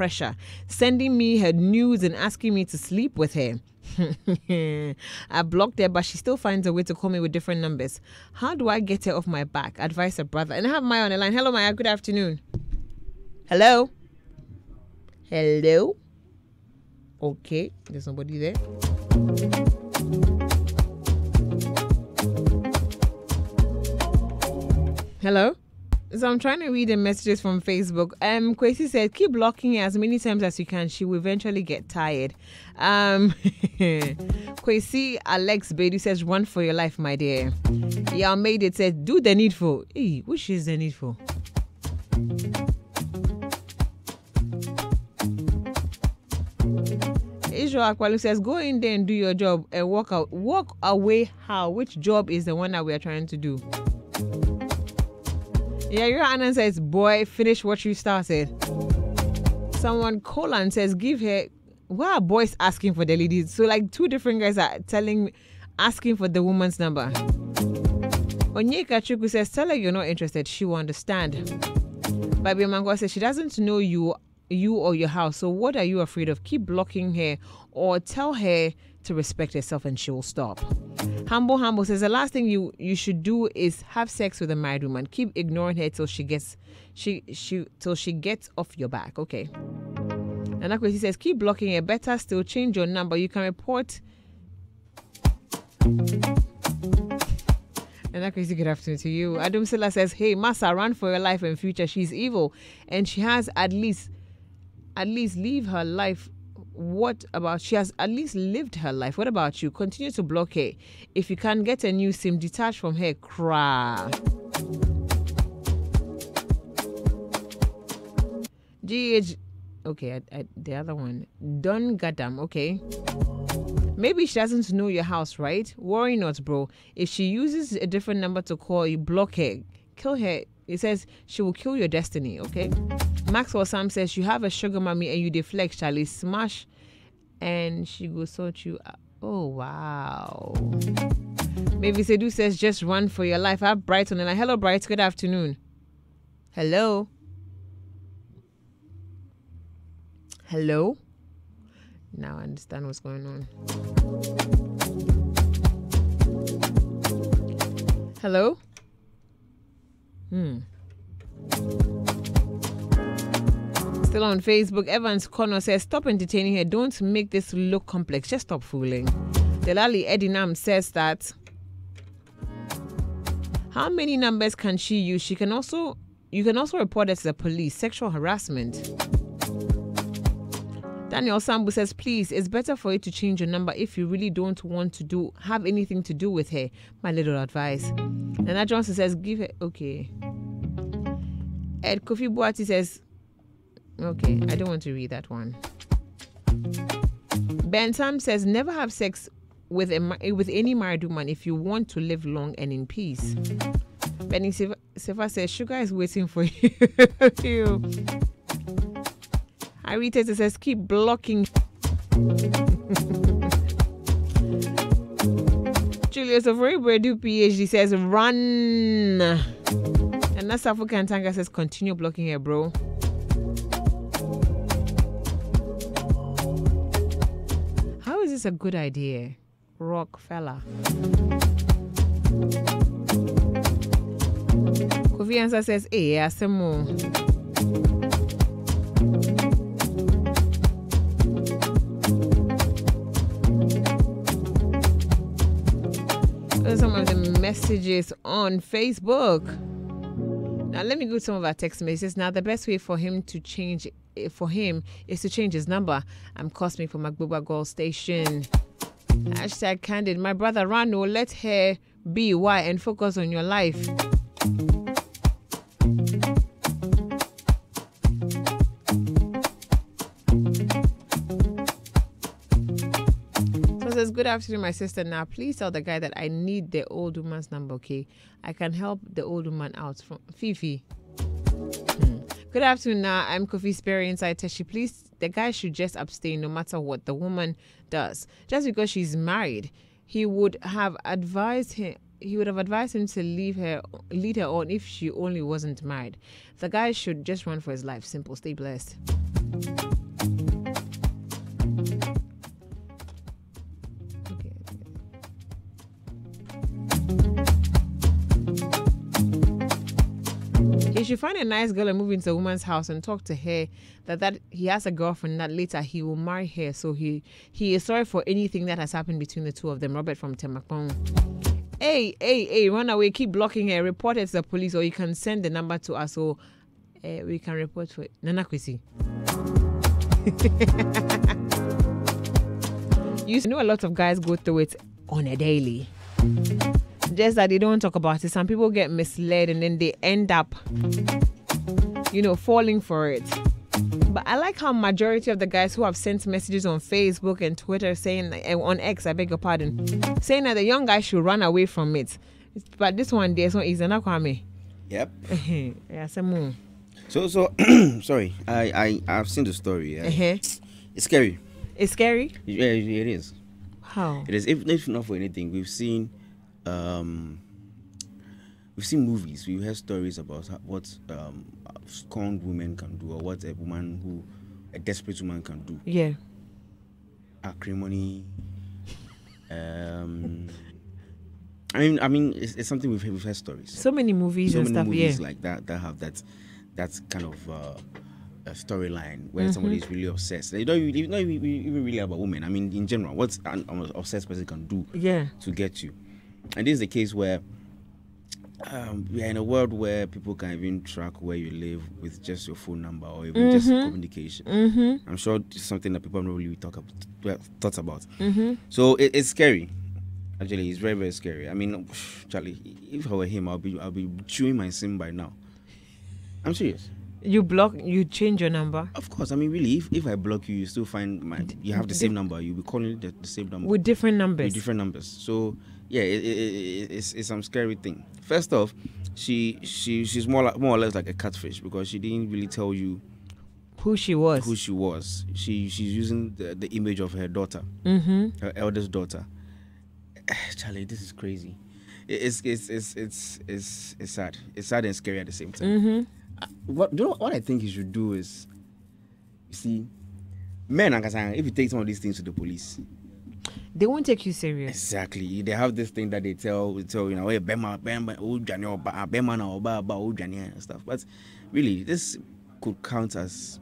pressure, sending me her nudes and asking me to sleep with her. I blocked her, but she still finds a way to call me with different numbers. How do I get her off my back? Advise a brother. And I have Maya on the line. Hello, Maya. Good afternoon. Hello. Hello. Okay, there's nobody there. Hello. So I'm trying to read the messages from Facebook. Um, Kwesi said, keep blocking her as many times as you can. She will eventually get tired. Um, Kwesi Alex Bedu says, run for your life, my dear. Y'all made it said, do the needful. Hey, which is the needful? Israel Akwalu says, go in there and do your job and walk out. Walk away how? Which job is the one that we are trying to do? Yeah, your Anna says, boy, finish what you started. Someone Colin says, give her. Why are boys asking for the ladies? So like two different guys are telling, asking for the woman's number. Onyeka Chuku says, tell her you're not interested. She will understand. Baby Mango says she doesn't know you you or your house. So what are you afraid of? Keep blocking her or tell her to respect herself and she will stop. Humble Humble says the last thing you you should do is have sex with a married woman. Keep ignoring her till she gets she she till she gets off your back. Okay. And he says keep blocking her. Better still change your number. You can report. And that crazy good afternoon to you. Adam Silla says, Hey, Massa, run for your life and future. She's evil. And she has at least at least leave her life what about she has at least lived her life. What about you? Continue to block her. If you can't get a new sim detach from her. Cry gh okay I, I, the other one. Don gadam okay. Maybe she doesn't know your house right? Worry not bro. If she uses a different number to call you block her. Kill her. It says she will kill your destiny okay Maxwell Sam says you have a sugar mommy and you deflect, Charlie. Smash and she will sort you. Oh wow. Maybe Sedu says just run for your life. I have Bright on the line. Hello, Bright. Good afternoon. Hello. Hello. Now I understand what's going on. Hello? Hmm. Still on Facebook, Evans Connor says, Stop entertaining her. Don't make this look complex. Just stop fooling. Delali Edinam says that. How many numbers can she use? She can also you can also report it to the police. Sexual harassment. Daniel Sambu says, please, it's better for you to change your number if you really don't want to do have anything to do with her. My little advice. Nana Johnson says, give her okay. Ed Kofi Buati says, Okay, I don't want to read that one. Ben Sam says never have sex with a with any married woman if you want to live long and in peace. Benny Sefa says sugar is waiting for you. Irita says keep blocking. Julius of Bredu PhD says run. And Nasafu Kantanga says continue blocking her, bro. Is a good idea. Rockefeller. Kofi Ansah says, Hey, Asemo. Some of the messages on Facebook. Now let me go to some of our text messages. Now the best way for him to change Eh, for him is to change his number. I'm Cosmic from Magbuba Gold Station. Hashtag candid. My brother Rano, let her be why and focus on your life. Good afternoon, my sister. Now, please tell the guy that I need the old woman's number, okay? I can help the old woman out from Fifi. Good afternoon. Uh, I'm Kofi Sperry inside Teshie. Please, the guy should just abstain no matter what the woman does. Just because she's married, he would have advised him. He would have advised him to leave her, lead her on if she only wasn't married. The guy should just run for his life. Simple. Stay blessed. Should find a nice girl and move into a woman's house and talk to her that that he has a girlfriend that later he will marry her. So he he is sorry for anything that has happened between the two of them. Robert from Temakpong. Hey, hey, hey, run away, keep blocking her, report it to the police, or you can send the number to us so uh, we can report for it. Nana Kwesi. you know a lot of guys go through it on a daily. Just that they don't talk about it. Some people get misled and then they end up, you know, falling for it. But I like how majority of the guys who have sent messages on Facebook and Twitter saying eh, on X, I beg your pardon, saying that the young guy should run away from it. But this one there's no easy, not Kwame. Yep. yeah, some. So so sorry, I I I've seen the story. Yeah. Uh-huh. It's scary. It's scary. Yeah, it is. How? It is. If, if not for anything, we've seen, um, we've seen movies. We've heard stories about what um, strong women can do, or what a woman who, a desperate woman can do. Yeah. Acrimony. Um, I mean, I mean, it's, it's something we've, we've heard stories. So many movies so and many stuff. movies yeah. like that that have that that kind of uh, a storyline where Mm-hmm. somebody is really obsessed. They don't really, not even even really about women. I mean, in general, what an an obsessed person can do yeah. to get you. And this is the case where um, we are in a world where people can even track where you live with just your phone number or even just communication. Mm-hmm. I'm sure it's something that people don't really talk about, well, thoughts about. Mm-hmm. So it, it's scary. Actually, it's very very scary. I mean, Charlie, if I were him, I'll be I'll be chewing my sim by now. I'm serious. You block. You change your number Of course. I mean, really, if, if I block you, you still find my you have the same number. You'll be calling the, the same number with different numbers. with different numbers. So yeah, it, it, it, it's it's some scary thing. First off, she she she's more like, more or less like a catfish because she didn't really tell you Who she was. who she was. She she's using the, the image of her daughter, mm-hmm. her eldest daughter. Charlie, this is crazy. It's it's it's it's it's it's sad. It's sad and scary at the same time. Mm-hmm. Uh, What do you know what I think you should do is, you see, men if you take some of these things to the police, They won't take you serious. Exactly. They have this thing that they tell tell you know, hey, Bema, Bema, Ujani, Oba, Bema, Oba, and stuff. But really, this could count as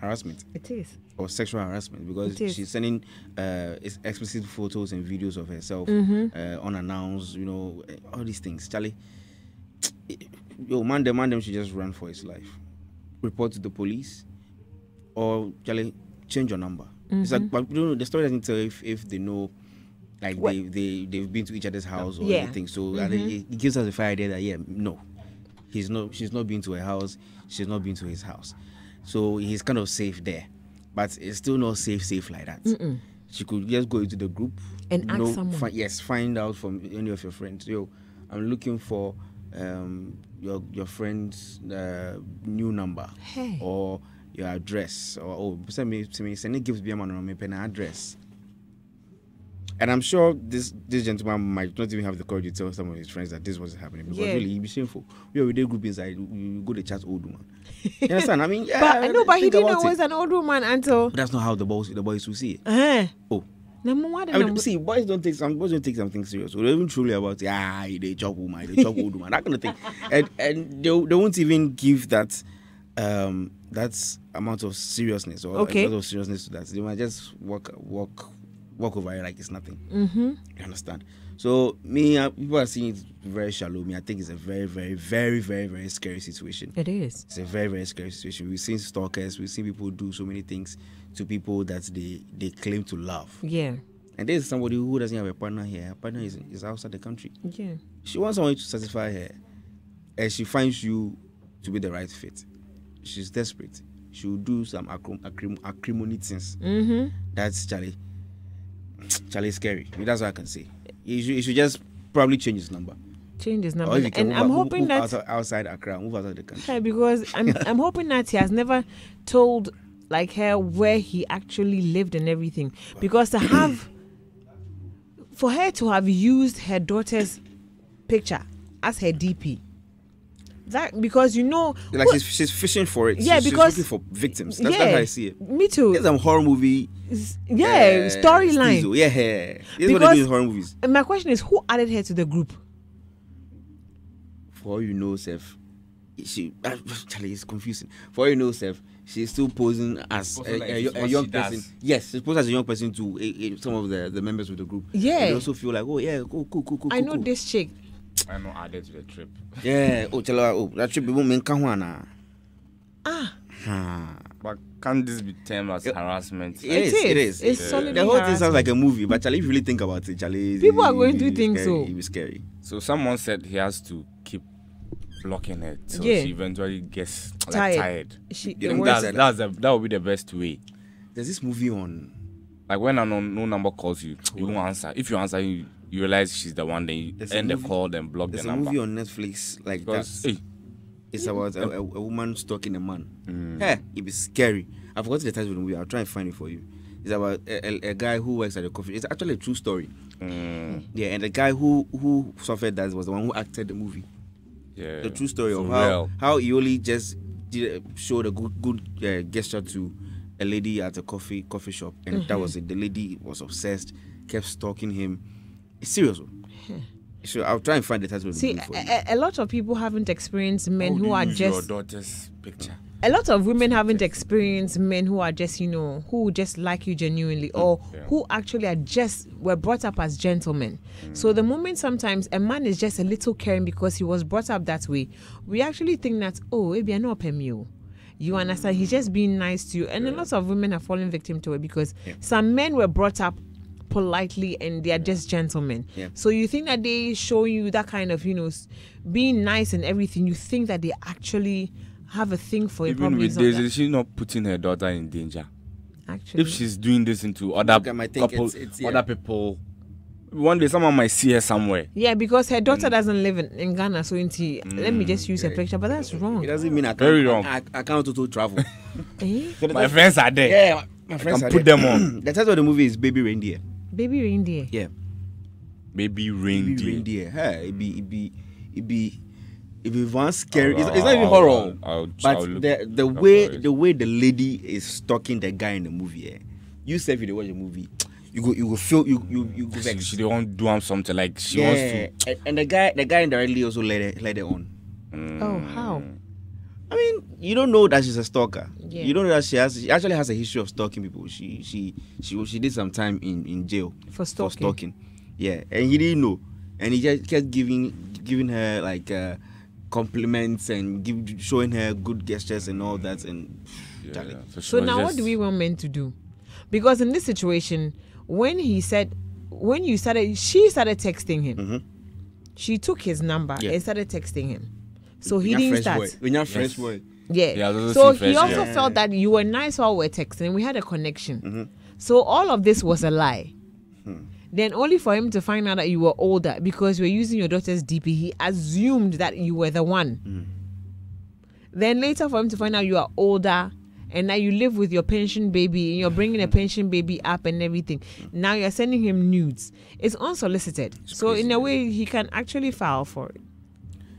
harassment It is. or sexual harassment because she's sending uh, explicit photos and videos of herself Mhm. uh, unannounced. You know, eh, all these things. Charlie, yo, man, the man, them should just run for his life. Report to the police, or Charlie, change your number. It's like, but you know, the story doesn't tell if, if they know, like What? they they they've been to each other's house or Yeah. anything. So and it, it gives us a fair idea that yeah, no, he's not. She's not been to her house. She's not been to his house. So he's kind of safe there, but it's still not safe safe like that. She could just go into the group And you ask know, someone. fi- yes, find out from any of your friends. Yo, I'm looking for um, your your friend's uh, new number Hey. or your address or oh send me to me send me gives me on my pen address. And I'm sure this this gentleman might not even have the courage to tell some of his friends that this was happening because Yeah. really it'd be shameful. We already group inside, you go to chat old woman. You understand? I mean, yeah, But I know, but he didn't know it was an old woman until. But that's not how the boys the boys will see it. Uh-huh. Oh, number one. I mean, see, boys don't take some boys don't take something serious. They even truly about ah, they chop woman, they chop old woman, that kind of thing, and and they, they won't even give that um that amount of seriousness or Okay. amount of seriousness to that. They might just walk walk walk over it like it's nothing. mm-hmm. You understand? So me, uh, people are seeing it very shallow. Me, I think it's a very, very, very, very, very scary situation. It is. It's a very, very scary situation. We've seen stalkers. We've seen people do so many things to people that they they claim to love. Yeah. And there's somebody who doesn't have a partner here. Her partner is, is outside the country. Yeah. She wants someone to satisfy her. And she finds you to be the right fit. She's desperate. She will do some acrim- acrim- acrimony things. Mm-hmm. That's Charlie. Charlie scary. That's what I can say. You should, you should just probably change his number. Change his number. if you can And move I'm out- move- hoping move that outside, outside Accra, move outside the country. Yeah, because I'm I'm hoping that he has never told like her where he actually lived and everything. Because to have for her to have used her daughter's picture as her DP. That because you know Like who- she's, she's fishing for it. Yeah, she's, she's because- looking for victims. That's, that's how I see it. Me too. There's some horror movie. Yeah, uh, storyline. Yeah, yeah. This is what they do in horror movies. And my question is who added her to the group? For all you know, Seth, she actually Charlie it's confusing. For all you know, Seth, she's still posing as a, like a, it's a young she does. person. Yes, she's posing as a young person to eh, eh, some of the, the members of the group. Yeah. And they also feel like, oh yeah, cool, cool, cool, cool. I know cool. this chick. I know added to the trip. Yeah. Oh, tell her, oh, that should be woman kahwana. Ah, Ah. But can't this be termed as It- harassment? It is, it is. It's Yeah. The whole thing sounds like a movie, but Charlie, if you really think about it, Charlie, People are going to think so. It was scary. So someone said he has to keep blocking it so Yeah. she eventually gets like, Tired. tired. she. You the think That's, that's the, that would be the best way. There's this movie on. Like when a no, no number calls you, you won't answer. If you answer, you, you realize she's the one, then you There's end the movie- call, then block the number. There's a movie on Netflix like Because that. hey, It's about a, a, a woman stalking a man. Mm. Hey, it be scary. I forgot the title of the movie. I'll try and find it for you. It's about a, a, a guy who works at a coffee. It's actually a true story. mm, Yeah, and the guy who who suffered that was the one who acted the movie. yeah, The true story of how real. how he only just did showed a good good uh, gesture to a lady at a coffee coffee shop, and that mm-hmm. was it. The lady was obsessed, kept stalking him. It's serious. oh. So I'll try and find the title of the See, movie for you. a, a- a lot of people haven't experienced men How who do you are use just your daughter's picture. a lot of women haven't experienced men who are just you know who just like you genuinely or hmm. Yeah. who actually are just were brought up as gentlemen so the moment sometimes a man is just a little caring because he was brought up that way we actually think that oh maybe i know a you you understand? He's just being nice to you. And a lot of women are falling victim to it because some men were brought up politely and they are just gentlemen. Yeah. so you think that they show you that kind of you know being nice and everything you think that they actually have a thing for you Even with it's this, that. is she not putting her daughter in danger? Actually, If she's doing this into other Look, I might think couple, it's- it's- other people, one day someone might see her somewhere. yeah, because her Mm. daughter doesn't live in, in Ghana, so into let me just use her picture, but that's wrong. It doesn't mean I can't, Very wrong. I, I can't auto travel. Eh? My friends are there. yeah, my, my friends can are put there. them on. the title of the movie is Baby Reindeer. Baby reindeer. Yeah, Baby Reindeer. Baby reindeer. Reindeer. Hey, it be it be it be it be one scary. I'll- it's, it's not even I'll- horror, I'll- I'll- but I'll the the way the way the lady is stalking the guy in the movie. Yeah, you say if you dey watch the movie, you go you go feel you you you go She, vex. she don't do am something like she yeah, wants to. and, and the guy the guy indirectly also let it let it on. Oh, how? I mean, you don't know that she's a stalker. Yeah. You don't know that she has. She actually has a history of stalking people. She she she she did some time in in jail For stalking. For stalking. Yeah, and he didn't know, and he just kept giving giving her like uh, compliments and give, showing her good gestures and all that. And Yeah, Charlie. so So was now, what do we want men to do? Because in this situation, when he said, when you started, she started texting him. Mhm. She took his number Yeah. and started texting him. So he didn't French start. Boy. When you're Yes. French boy. Yeah. Yeah, so he first, also yeah. felt that you were nice while we are texting. We had a connection. Mm-hmm. So all of this was a lie. Hmm. Then only for him to find out that you were older because you were using your daughter's DP, he assumed that you were the one. Hmm. Then later for him to find out you are older and now you live with your pension baby and you're bringing a pension baby up and everything. Now you're sending him nudes. It's unsolicited. so in a way, he can actually file for it.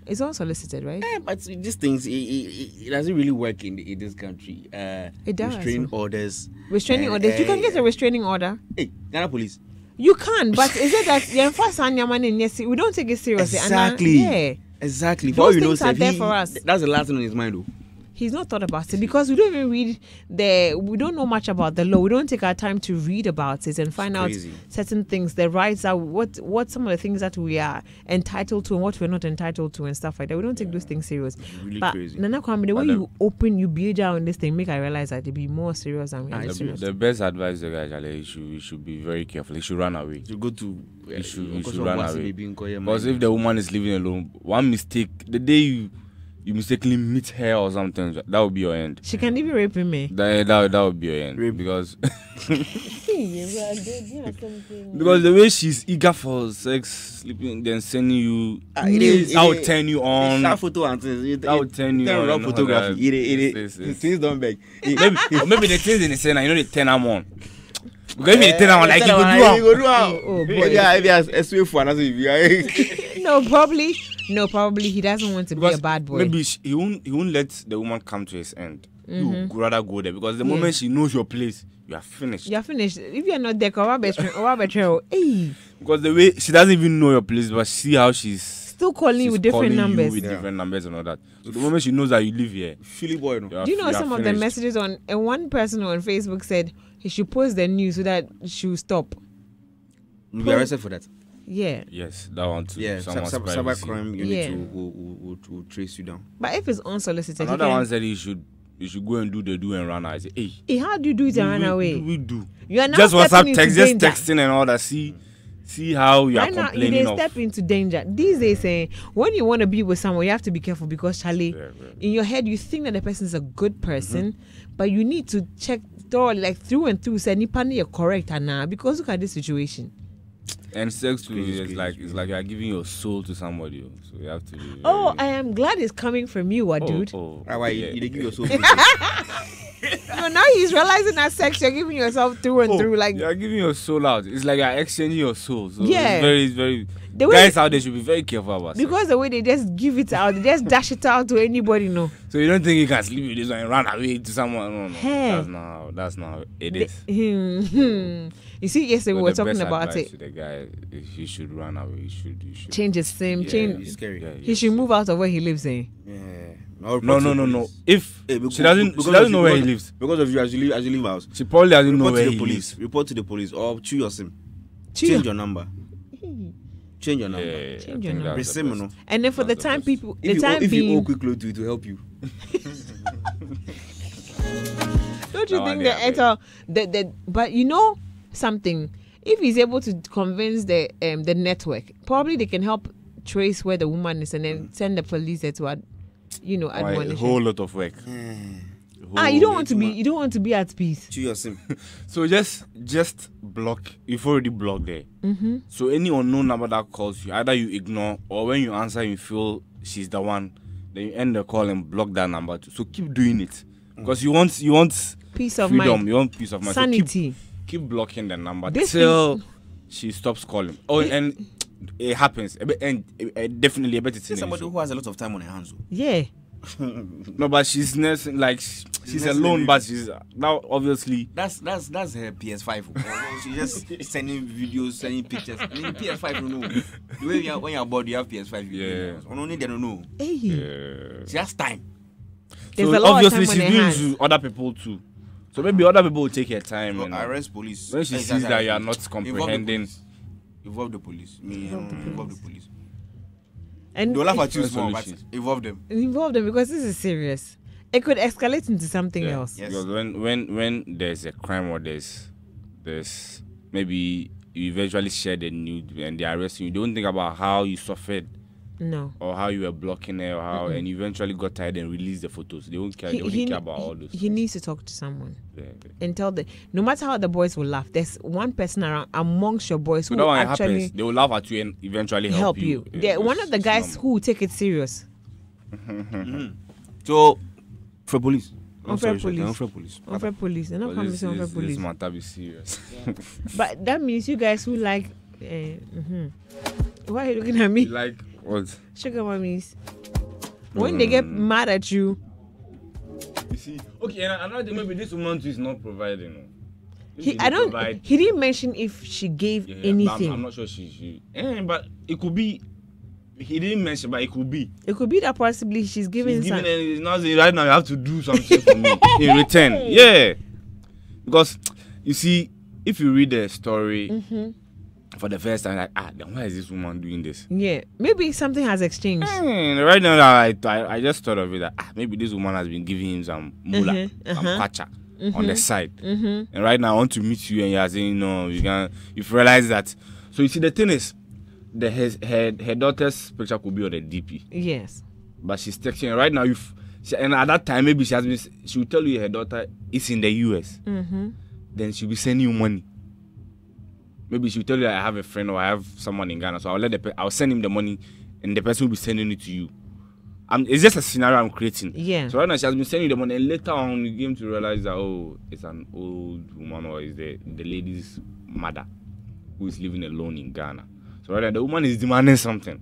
It's unsolicited, right? Yeah, but these things it, it, it doesn't really work in, in this country. Uh, It does. Restraining orders. Restraining uh, orders. You can uh, get a restraining order. Hey, Ghana police. You can, but is it that yeah, first and Yaman in yes, we don't take it seriously. And, Exactly. yeah. Exactly. Those For all you know, Seth, there he- for us. That's the last thing on his mind, though. He's not thought about it because we don't even read the we don't know much about the law. We don't take our time to read about it and find out certain things, the rights are what what some of the things that we are entitled to and what we're not entitled to and stuff like that. We don't take those things serious. really but crazy. Nana Kwame, the way But the- you open you build on this thing, make I realize that it be more serious than we are The, serious. the best advice the guy Charlie, you should you should be very careful. You should run away. You go to. You should, you should run away. baby, Uncle Because if the woman is living alone, one mistake, the day you you mistakenly meet her or something, that would be your end. She can even rape me. That that, that would be your end Rape. because because the way she's eager for sex, sleeping, then sending you, Ah, it is- that would turn you on. that photo and things. It- That would turn you turn on around and all photography. that. It, it, it, This is- Please don't beg. Maybe maybe the things in the scene, you know, they turn them on. Because if they turn them on, like you Turn could around, do go do am. Oh, oh, boy. Yeah, if you are a swift one, that's if you are. No, probably no, probably he doesn't want to be a bad boy. Maybe she, he won't he won't let the woman come to his end. You mm-hmm. rather go there because the Yeah. moment she knows your place, you are finished. You're finished. If you're not there, or betrayal, or betrayal. Hey, Because the way she doesn't even know your place, but see how she's still calling you She's with different calling you numbers. with Yeah. different numbers and all that. So the moment she knows that you live here, Philly boy, no. you Do you know are some of the messages on and one person on Facebook said he should post the news so that she will stop. You'll be arrested for that. Yeah. Yes, that one too. Yeah, Someone's cyber, privacy. crime unit Yeah. will, will, will, will, will trace you down. But if it's unsolicited, Another can, one said he should you should go and do the do and run. I say, hey, Eh, how do you do it and run we, away? We do. you are now Just stepping WhatsApp into text, just danger. texting and all that. See, see how you are Right now, you complaining they of. step into danger. These days, saying when you want to be with someone, you have to be careful because Charlie, Yeah, yeah. in your head, you think that the person is a good Mm-hmm. person, but you need to check thoroughly, like through and through. Say, you're correct and now because look at this situation. And sex too Crazy, is crazy, like it's like you are giving your soul to somebody. oh. So you have to. Be Oh, I am glad it's coming from you, what oh, dude. Oh, Ah, why yeah. you, you dey give yourself No, now he's realizing that sex you're giving yourself through and Oh, through. Like you are giving your soul out. It's like you are exchanging your soul. So Yeah. it's very, it's very. The way- guys out there should be very careful about sex. because the way they just give it out, they just dash it out to anybody. No, So you don't think you can sleep with this one and run away to someone? No, no. Hey. That's not. How, that's not. How it They- is. Hmm, you see, yesterday we So were the talking best about advice it. To the guy, is he should run away. He should. He should. Change his sim, Yeah, change. It's scary. Yeah, He yes. should move out of where he lives in. Yeah. Or No, no, no, no. If Eh, because- she doesn't, because she doesn't know where he lives. Because of you, as you leave, as you leave house. She probably doesn't know Report where to the he police. lives. Report to the police or chew your sim. Chew Change your- your number. Change your number. Yeah, I Change your number. that's the no. And then for the That's the time best. people, If the you, time if you owe being, quick load to it to help you. don't you That one think they that are Eto, the, the, but you know something, if he's able to convince the um the network, probably they can help trace where the woman is and then send the police there to ad, you know, Why, a whole lot of work. Ah, you don't want to be, you don't want to be at peace. Chew your sim. So just just block. You've already blocked there. Mm-hmm. So any unknown number that calls you, either you ignore or when you answer, you feel she's the one. Then you end the call and block that number. Too. So keep doing it because you want you want Peace of freedom. mind, You want peace of mind. So keep sanity. keep blocking the number This till she stops calling. Oh, and it happens. And uh, definitely a better See somebody who has a lot of time on her hands. oh. yeah. No, but she's nursing like sh- she's nursing alone, but she's now obviously. That's that's that's her PS5. oh. she just sending videos, sending pictures. I mean PS5 no no. The way you are, when you're bored, you have PS5. Yeah. yeah. Only they don't know. Hey, She has time. there's so a lot of obviously time on she's doing to other people too. So maybe other people will take her time. So and arrest police. when she sees that you are sorry. not Involve the comprehending, police. Involve the police. Me, Involve the involve the police. And They'll laugh at you small, but solution. involve them. involve them because this is serious. It could escalate into something Yeah. else. Yes. because when when when there's a crime or there's there's maybe you eventually share the nude and they arrest you, you don't think about how you suffered No. or how you were blocking her or how and you eventually got tired and released the photos. They won't care. They won't care about all those. he, he needs to talk to someone Yeah, yeah. and tell the no matter how the boys will laugh there's one person around amongst your boys So who that will one actually happens. They will laugh at you and eventually help, help you, Yeah, one of the guys normal. who will take it serious So, for police. Unfair sorry, sorry, police. Unfair police. unfair police they're not coming this, to unfair police this matter be serious. but that means you guys who like uh, mhm. why are you looking at me like what? sugar mummies when they get Mm. mad at you You see, okay, and another thing, maybe this woman too is not providing. He i don't provide- he didn't mention if she gave Yeah, yeah, anything I'm, I'm not sure she. she eh, but it could be. He didn't mention, but it could be. it could be that possibly she's giving She's giving any- it's right now you have to do something for me in return. Yeah, because you see, if you read the story Mhm. For the first time, like ah, then why is this woman doing this? yeah maybe something has exchanged Hmm, right now, I, I I just thought of it that ah, maybe this woman has been giving him some mula, Mhm, some uh-huh. kwacha on the side. mm-hmm. And right now I want to meet you and you're saying no, you can you've realized that. So you see the thing is the her her, her daughter's picture could be on the DP. yes But she's texting right now if she, and at that time maybe she has been she will tell you her daughter is in the US. mm-hmm. Then she'll be sending you money. Maybe she'll tell you that I have a friend or I have someone in Ghana. So I'll let the pe- I'll send him the money and the person will be sending it to you. I'm, it's just a scenario I'm creating. yeah So right now she has been sending you the money, and later on you came to realize that oh, it's an old woman or is the the lady's mother who is living alone in Ghana. So right now the woman is demanding something.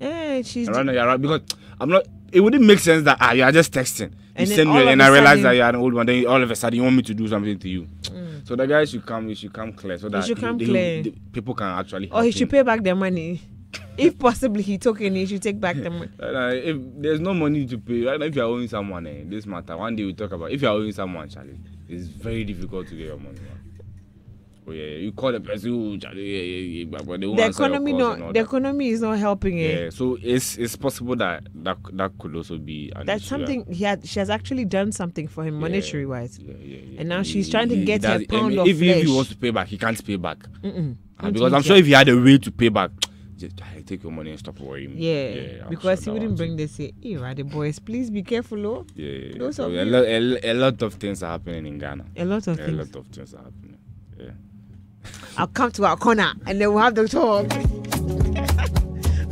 yeah she's And right now you're right because I'm not. It wouldn't make sense that ah you are just texting. You And send me and I realize that you're an old one. Then all of a sudden you want me to do something to you. Mm. So the guy should come. He should come clear so that should come they- clear. the people can actually. or he help should him. pay back their money if possibly he took any, he should take back the money. If there's no money to pay, right now, if you're owing someone, eh, this matter, one day we talk about if you're owing someone, Charlie, it's very difficult to get your money back. Oh yeah, yeah, you call the person who yeah, yeah, yeah, but they The economy calls and no, the that. economy is not helping it. Yeah, so it's it's possible that that that could also be an That's issue, something he had. She has actually done something for him, monetary wise. Yeah, yeah, yeah. And now He- she's trying to get her pound of if, if he wants to pay back, he can't pay back. Mm-mm. Uh, because I'm sure if he had a way to pay back, just ah, take your money and stop worrying. Yeah, I'm because sure he wouldn't bring this here. Hey, the boys, please be careful, oh. Yeah, yeah, yeah. Those So of a, you- lo- a, a lot of things are happening in Ghana. A lot of A things. lot of things are happening. Yeah. I'll come to our corner and then we'll have the talk.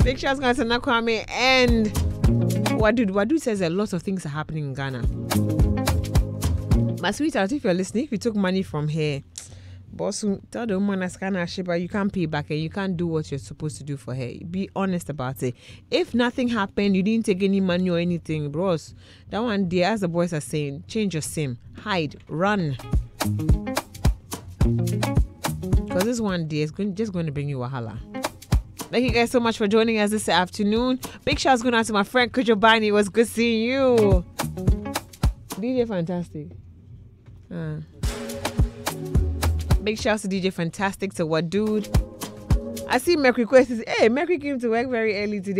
Big shouts going to Nakwame and Wadu. Wadu says a lot of things are happening in Ghana. My sweetheart, if you're listening, if you took money from here, boss, tell the woman that's kind of you can't pay back and you can't do what you're supposed to do for her. Be honest about it. If nothing happened, you didn't take any money or anything, bros. That one day, as the boys are saying, change your sim, hide, run. Because this one day is going, just going to bring you wahala. Thank you guys so much for joining us this afternoon. Big shouts going out to my friend Kujobani. It was good seeing you. DJ Fantastic. Ah. Big shouts to DJ Fantastic, to what dude. I see Mercury Quaye is hey, Mercury came to work very early today.